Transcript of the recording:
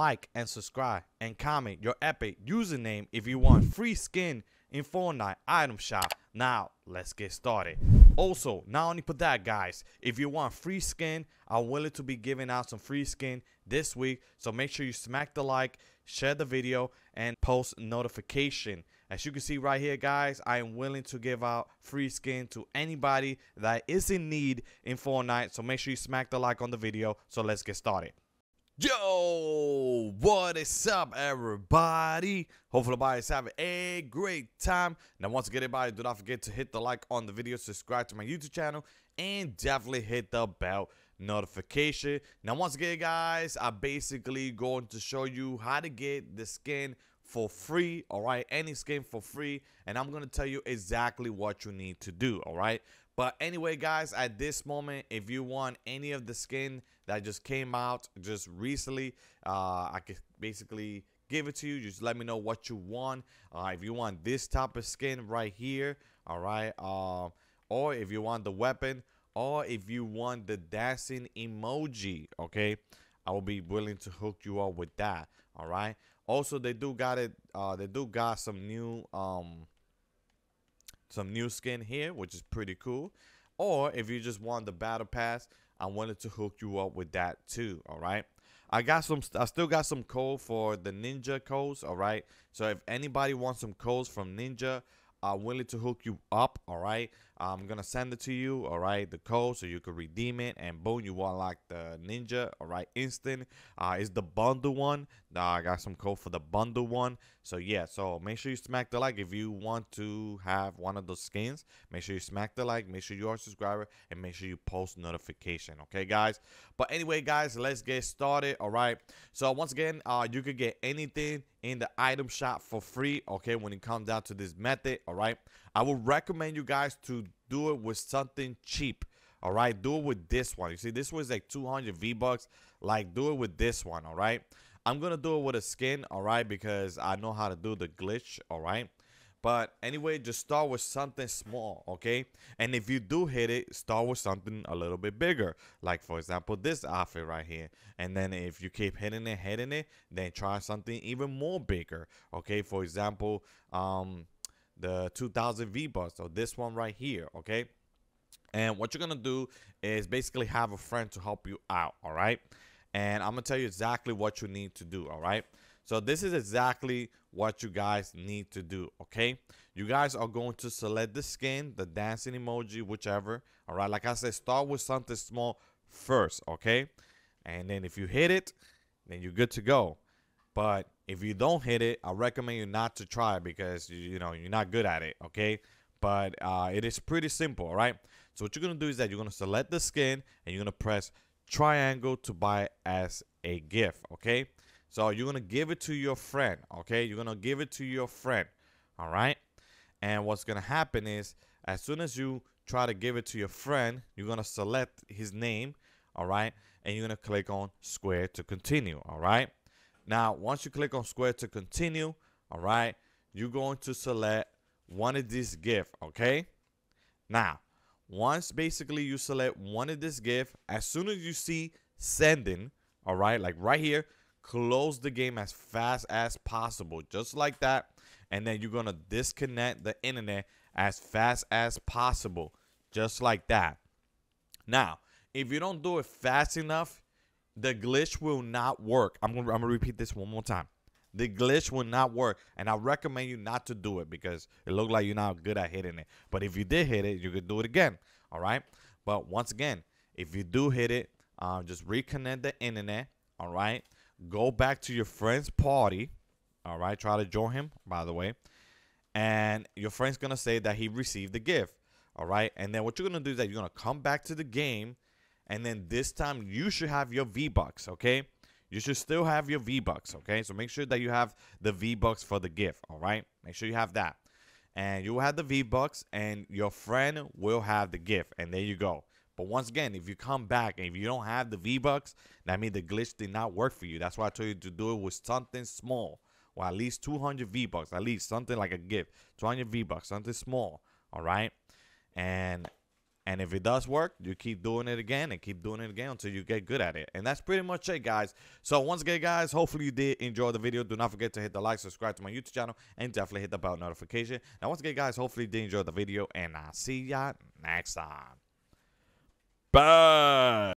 like and subscribe and comment your epic username if you want free skin in Fortnite item shop. Now, let's get started. Also, not only for that, guys, if you want free skin, I'm willing to be giving out some free skin this week. So make sure you smack the like, share the video, and post notification. As you can see right here, guys, I am willing to give out free skin to anybody that is in need in Fortnite. So make sure you smack the like on the video. So let's get started. Yo, what is up, everybody? Hopefully, everybody's having a great time. Now, once again, everybody, do not forget to hit the like on the video, subscribe to my YouTube channel, and definitely hit the bell notification. Now, once again, guys, I'm basically going to show you how to get the skin for free, all right? Any skin for free, and I'm going to tell you exactly what you need to do, all right? But anyway, guys, at this moment, if you want any of the skin that just came out just recently, uh, I could basically give it to you. Just let me know what you want. Uh, if you want this type of skin right here, all right, uh, or if you want the weapon, or if you want the dancing emoji, okay, I will be willing to hook you up with that. All right. Also, they do got it. Uh, they do got some new um some new skin here, which is pretty cool. Or if you just want the battle pass, I wanted to hook you up with that too. All right. I got some. I still got some code for the Ninja codes. All right. So if anybody wants some codes from Ninja, I'm willing to hook you up. All right. I'm gonna send it to you. All right, the code so you can redeem it, and boom, you want like the Ninja. All right, instant. Uh, is the bundle one. Uh, I got some code for the bundle one. So yeah, so make sure you smack the like if you want to have one of those skins. Make sure you smack the like. Make sure you are a subscriber, and make sure you post notification. Okay, guys. But anyway, guys, let's get started. All right. So once again, uh, you could get anything in the item shop for free. Okay, when it comes down to this method. All right. I would recommend you guys to do it with something cheap. All right, do it with this one. You see, this was like 200 V bucks. Like, do it with this one. All right, I'm gonna do it with a skin. All right, because I know how to do the glitch. All right, but anyway, just start with something small. Okay, and if you do hit it, start with something a little bit bigger. Like for example, this outfit right here. And then if you keep hitting it, hitting it, then try something even more bigger. Okay, for example, um the 2000 V-Bucks. So this one right here, okay? And what you're to do is basically have a friend to help you out, all right? And I'm to tell you exactly what you need to do, all right? So this is exactly what you guys need to do, okay? You guys are going to select the skin, the dancing emoji, whichever, all right? Like I said, start with something small first, okay? And then if you hit it, then you're good to go. But if you don't hit it, I recommend you not to try because you, you know you're not good at it. Okay, but uh, it is pretty simple. All right. So what you're gonna do is that you're gonna select the skin and you're gonna press triangle to buy as a gift. Okay. So you're gonna give it to your friend. Okay. You're gonna give it to your friend. All right. And what's gonna happen is as soon as you try to give it to your friend, you're gonna select his name. All right. And you're gonna click on square to continue. All right. Now, once you click on square to continue, all right, you're going to select one of these gift, okay? Now, once basically you select one of this gift, as soon as you see sending, all right, like right here, close the game as fast as possible, just like that. And then you're going to disconnect the internet as fast as possible, just like that. Now, if you don't do it fast enough, the glitch will not work. I'm I'm gonna repeat this one more time. The glitch will not work, and I recommend you not to do it because it looked like you're not good at hitting it. But if you did hit it, you could do it again. All right. But once again, if you do hit it, uh, just reconnect the internet. All right. Go back to your friend's party. All right. Try to join him, by the way. And your friend's gonna say that he received the gift. All right. And then what you're gonna do is that you're gonna come back to the game and then this time you should have your V-Bucks, okay? You should still have your V-Bucks, okay? So make sure that you have the V-Bucks for the gift, all right? Make sure you have that. And you will have the V-Bucks and your friend will have the gift. And there you go. But once again, if you come back and if you don't have the V-Bucks, that means the glitch did not work for you. That's why I told you to do it with something small. Or at least 200 V-Bucks. At least something like a gift. 200 V-Bucks. Something small. All right? And And if it does work, you keep doing it again and keep doing it again until you get good at it. And that's pretty much it, guys. So once again, guys, hopefully you did enjoy the video. Do not forget to hit the like, subscribe to my YouTube channel, and definitely hit the bell notification. Now, once again, guys, hopefully you did enjoy the video, and I'll see y'all next time. Bye.